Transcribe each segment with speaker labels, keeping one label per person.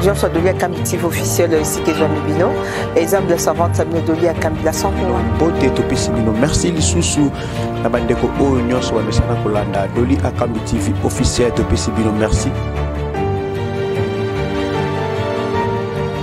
Speaker 1: Dior soit donné à Kamitif officiel ici que j'aime bino. Exemple de savante, ça me donné à Kambi la santé.
Speaker 2: Bote to pesi bino. Merci lisusu na bandeko oyo nyonso bamesana kolanda doli akambi tv officiel to pesi bino merci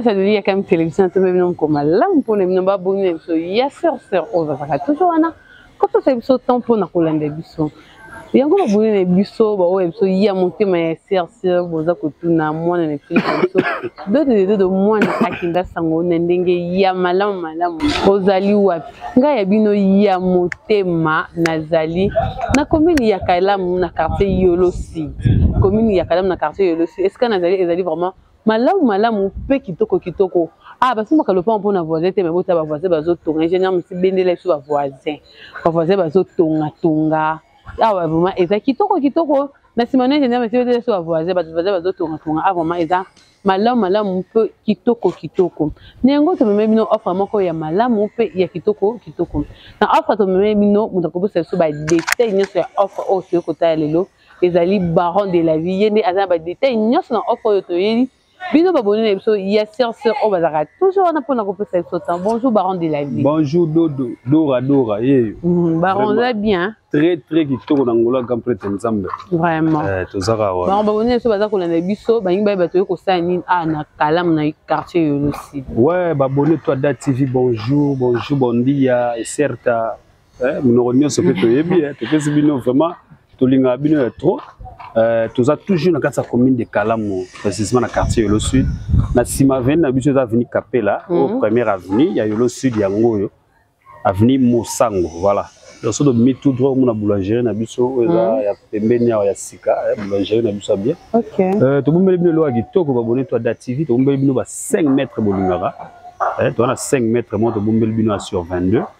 Speaker 3: nyonso
Speaker 4: aleli ya kami televizio na tobe bino mokoma lamu mpona bino babongi na biso ya seur seur ozalaka toujours wana kopesa biso temps mpo na kolanda biso yango baboni na biso baoyo ya biso ya motema ya serse boza kotuna mwana na biso na biso dodo de dodo mwana akenda sango na ndenge ya malamu malamu ozali wapi ngai ya bino ya motema nazali na komini ya kalamu na quartier yolosi komini ya kalamu na quartier yolosi esika nazali ezali vraiment malamu malamu mpe kitoko kitoko ah basombaka lopango mpo na voisin te mebota bavoisin bazotonga ingénieur mosi bendela biso bavoisin bavoisin bazotonga tonga awa ah, vraiment eza kitoko kitoko na nsima na ingénieur mosi bendela biso bavoisin bato voisin bazotonga tonga awa ah, vraiment eza malamu malamu mpe kitoko kitoko na yango tomemeli bino offre moko ya malamu mpe ya kitoko kitoko na offre tomemeli bino moto akobosela biso badetail nyonso ya offre oyo toyei kotala lelo ezali baron de la vie ye nde aza na badetail nyonso na offre oyo toyeli bino baboni na biso ya sœur sœur oyo bazalaka toujours wana mpona kopesa biso temps bonjour baron de la vie
Speaker 5: bonjour dodo dora dora yeyo
Speaker 4: mm, baron oza bien
Speaker 5: très très kitoko na ngola grand prêtre nzambe
Speaker 4: vraiment
Speaker 5: eh, tozaka wana
Speaker 4: bango baboni na biso baza kolanda biso balingi bayeba toye kosala nini awa ah, na kalamu na quartier yolosi
Speaker 5: ouais baboni to ada tv bonjour bonjour bondia ecerta eh, minoko nyonso mpe toyebi eh, topesi bino vraiment tolingaka bino ya trop eh, toza toujours na kati ya commune de kalamu précisement na quartier yolo sud na nsima avenue na biso eza avenue kapela
Speaker 4: mm
Speaker 5: -hmm. o mhm. première avenue ya yolo sud yango oyo avenue mosango voilà donc soki tobimi tout droit omona boulangerie na biso oyo eza
Speaker 4: mhm.
Speaker 5: ya pembeni awa ya sika eh, boulangerie na biso ya bien euh, tobombeli bino eloko ya kitoko babone to ada tv tobombeli bino ba 5 mètre bolingaka eh, toza na 5 mètre moko tobombeli bino ya sur 22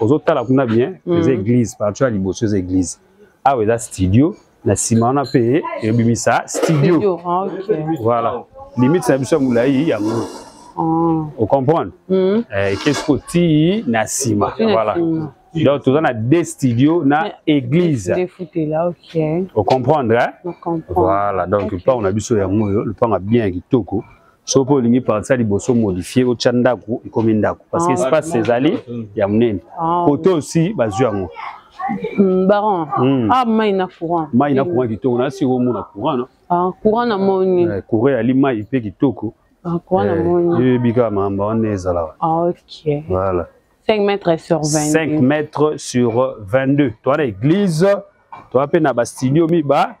Speaker 5: ozotala kuna bien mm. eza église partout ya liboso eza église awa eza studio na nsima wana mpe ebimisa studio
Speaker 4: ah,
Speaker 5: voilà limite na biso ya molai yango
Speaker 4: ah.
Speaker 5: ocomprendre
Speaker 4: mm.
Speaker 5: eh, ekesi kotii na nsima voilà donc toza na deux studio na église ocomprendre voilà donc lupango na biso yango oyo lupango ya bien ya kitoko soki mpe olingi parti ya liboso modifie otya ndako ekomi ndako parce que
Speaker 4: ah.
Speaker 5: espace ezali ya monene
Speaker 4: ah.
Speaker 5: kote osi bazwi yango
Speaker 4: hmm, baron
Speaker 5: hmm.
Speaker 4: ah mai na courant
Speaker 5: mai na courant kitoko nasi omona courant no
Speaker 4: ah, courant na moni
Speaker 5: eh, courant yali mai mpe kitoko
Speaker 4: courant na
Speaker 5: eh,
Speaker 4: moni
Speaker 5: yebi kaka makambo wana ezalaka
Speaker 4: ok
Speaker 5: voilà
Speaker 4: 5 mètres sur 22
Speaker 5: 5 mètres sur 22 toa na église toa mpe na bastudio
Speaker 4: mibale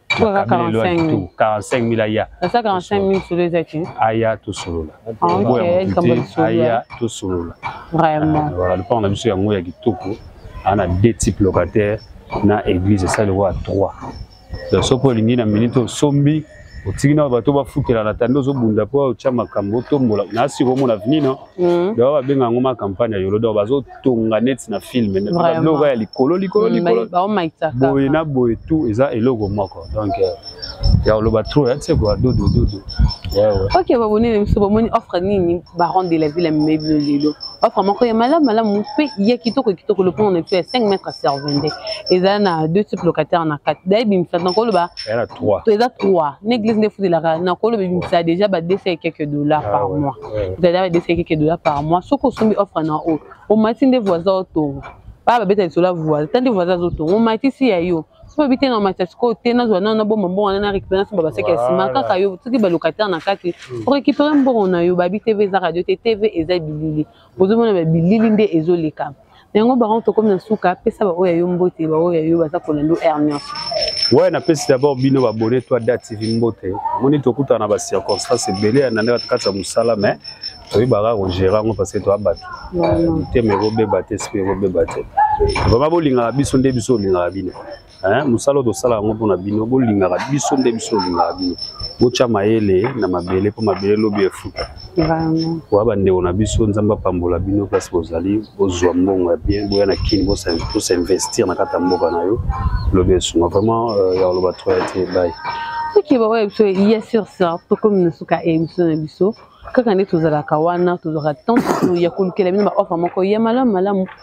Speaker 5: kaka 45
Speaker 4: 45
Speaker 5: mila ya
Speaker 4: asa 45 mil solo eza ti
Speaker 5: aya tosolola yango ya
Speaker 4: mokite
Speaker 5: aya tosolola
Speaker 4: vraiment
Speaker 5: ah, voilà lopango na biso yango ya kitoko ana deux type locataire na église esali lokola trois donc soki olingi na minute osombi otiki na bato bafutela na tanda ozobunda mpo otya makambo otombola na sikoyo omona
Speaker 4: avenir no mm.
Speaker 5: donc babenga yango ma campagne ya yolo donc bazo tonga neti na
Speaker 4: film
Speaker 5: biloko ya likolo likolo mm,
Speaker 4: likolo
Speaker 5: boye na boye tout eza eloko moko donc euh, ya oloba trop ya tsekwa dodo dodo
Speaker 4: ok babonene biso bomoni offre nini baron de la ville amemeli bino lelo offre moko ya malamu malamu mpe ya kitoko kitoko lopango na biso ya 5 mètre servende eza na deux type locataire na kati
Speaker 5: daye bimisa nakoloba
Speaker 4: eza 3 na église nde efutelaka nakoloba ebimisa déjà ba 200 et quelques dollars ah par mois ezali awa edesaki keke dola par mois soki osombi offre na oyo omati nde voisin otonga baya babeta lisolo ya voisin ta nde voisin azotonga omatisi ya yo soki oyebi te na omatisa sikoyo te nazwa nano na bomba mbongo nana récupere na somba baseke ya nsima kaka yo soki balocataire na kati hmm. orécupere mbongo na yo babi tv eza radio te tv eza bilili bozomona babilili nde ezoleka yango bango tokomi na suka pesa baoyo ya yo mbote baoyo ya yo baza kolanda r nyonso
Speaker 5: Ouais, na pesi d'abord bino ba abonné toi date TV mbote. Moni tokuta na ba circonstances ebele ya nande kati ya musala mais toyi baka ko gérer yango parce que to abatu. Te me ko beba te, spe ko beba te. Vraiment bolingaka biso nde biso olingaka bino. eh, mosala tosala yango mpo na bino bolingaka biso nde biso olingaka bino botya mayele na mabele mpo mabele lobi efuta oya bandeko na biso nzambe apambola bino place bozali bozwa mbongo ya bien boya na kini bosinvestir na kati ya mboka na yo lobi esunga vraiment euh, ya koloba tro ya te bai
Speaker 4: soki baoya biso ya sur sur tokomi na suka ya emission na biso kaka nde tozalaka wana tozalaka temps ya kolukela bino baoffre moko ya malamu malamu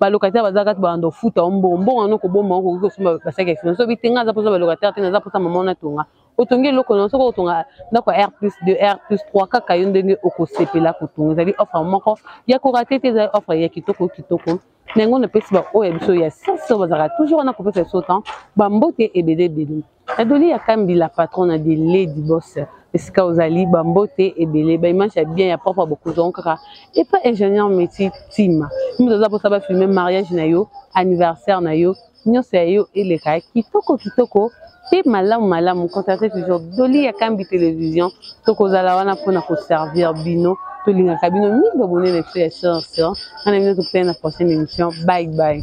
Speaker 4: balocataire baza kati balanda ofuta o mbongo mbongo yango koboma okoki kosomba basaki ya fino soki te ngai aza mposa balocataire te naza mposa mama wana tonga otongi eloko na soki otonga ndako ya r plus 2 r plus 3 kaka yo ndenge okosepela kotonga ezali offre moko ya korate te ezali offre ya kitoko kitoko na yango napesi baoyo ya biso ya sisi oyo bazalaka toujours wana kopesa biso temps bambote ebele ebele Adoli ya Kambi la patrona de Lady Boss esika ozali bambote ebele baimage ya bien ya propre bokozwango kaka epa ingénieur meti tima moto aza mposa bafilme mariage na yo anniversaire na yo nyonso ya yo eleka kitoko kitoko mpe malamu malamu contacte toujours doli ya kambi télévision tokozala wana mpona koservir bino tolingaka bino mingi babone na biso ya science wana bino tokutani na prochaine émission bye bye